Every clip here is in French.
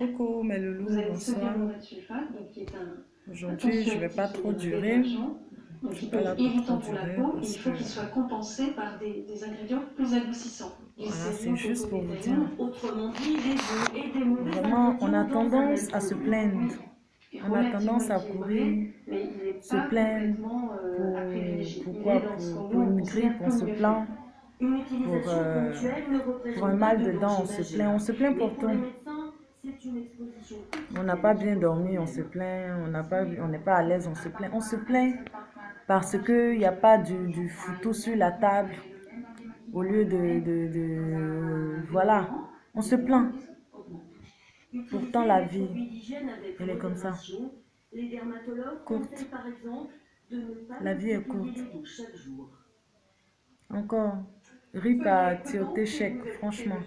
Coucou avez bonsoir. Aujourd'hui, je vais pas trop durer. donc il peut être irritant pour la peau, il faut qu'il soit compensé par des, des ingrédients plus adoucissants. Voilà, c'est juste pour vous dire. Autrement dit, des œufs et des mauvais Vraiment, on a tendance à se plaindre. On a tendance à courir se plaindre pour, pourquoi, pour, pour une grippe, on se plaint. Pour, euh, ne Pour un mal de de dents, on se plaint. On se plaint pour tout. On n'a pas bien dormi, on se plaint. On n'est pas à l'aise, on se plaint. On se plaint parce qu'il n'y a pas du, du foutu sur la table au lieu de, Voilà, on se plaint. Pourtant, la vie, elle est comme ça. Courte. La vie est courte. Encore, rip à Tioté chèque, franchement.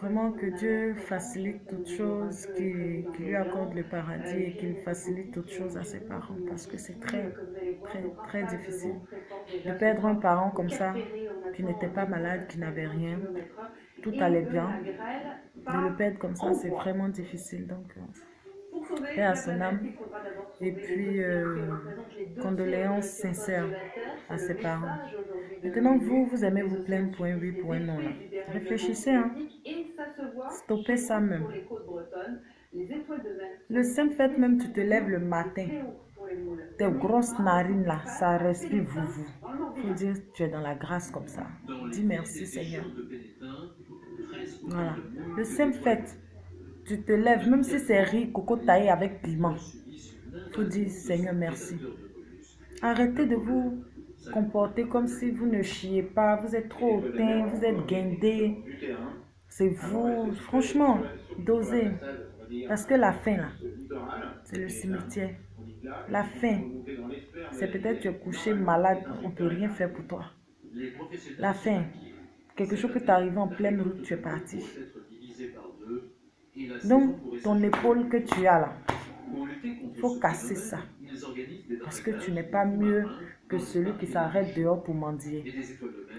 Vraiment que Dieu facilite toutes choses, qu'il lui accorde le paradis et qu'il facilite toutes choses à ses parents parce que c'est très, très, très difficile de perdre un parent comme ça, qui n'était pas malade, qui n'avait rien, tout allait bien. De le perdre comme ça, c'est vraiment difficile. Donc, euh, paix à son âme. Et puis, euh, condoléances sincères à ses parents. Maintenant, vous, vous aimez vous plaindre pour un oui, pour un non. Là. Réfléchissez, hein. Stoppez ça même. Le simple fait même, tu te lèves le matin, tes grosses narines là, ça respire vous, vous. Faut dire, tu es dans la grâce comme ça. Dis merci Seigneur. Voilà. Le simple fait, tu te lèves, même si c'est riz, coco taillé avec piment. Faut dire Seigneur merci. Arrêtez de vous comporter comme si vous ne chiez pas, vous êtes trop hautain, vous êtes guindé. C'est vous, franchement, dosez. Parce que la fin là, c'est le cimetière. La fin, c'est peut-être tu es couché malade, on ne peut rien faire pour toi. La fin, quelque chose peut t'arriver en pleine route, tu es parti. Donc, ton épaule que tu as là, il faut casser ça. Parce que tu n'es pas mieux que celui qui s'arrête dehors pour mendier.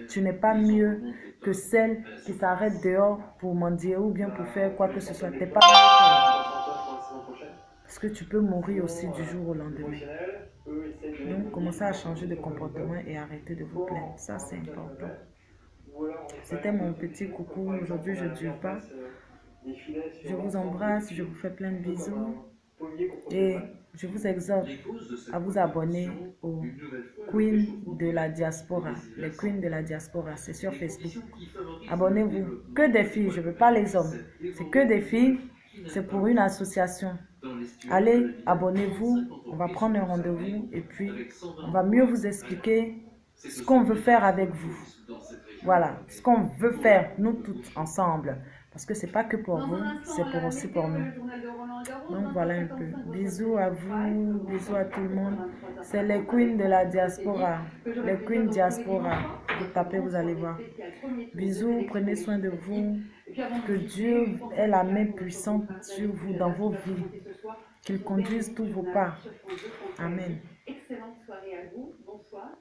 Tu n'es pas mieux que celle qui s'arrête dehors pour mendier ou bien pour faire quoi que ce soit. Tu n'es pas. Parce que tu peux mourir aussi du jour au lendemain? Donc, commencez à changer de comportement et arrêtez de vous plaindre. Ça, c'est important. C'était mon petit coucou. Aujourd'hui, je ne dure pas. Je vous embrasse, je vous fais plein de bisous. Et je vous exhorte à vous abonner au Queen de la Diaspora. Les Queens de la Diaspora, c'est sur Facebook. Abonnez-vous. Que des filles, je ne veux pas les hommes. C'est que des filles. C'est pour une association. Allez, abonnez-vous. On va prendre un rendez-vous et puis on va mieux vous expliquer ce qu'on veut faire avec vous. Voilà, ce qu'on veut faire, nous toutes ensemble. Parce que c'est pas que pour vous, c'est pour aussi pour nous. Donc voilà un peu. Bisous à vous, bisous à tout le monde. C'est les queens de la diaspora. Les queens diaspora. Vous tapez, vous allez voir. Bisous, prenez soin de vous. Que Dieu ait la main puissante sur vous dans vos vies. Qu'il conduise tous vos pas. Amen. Excellente soirée à vous. Bonsoir.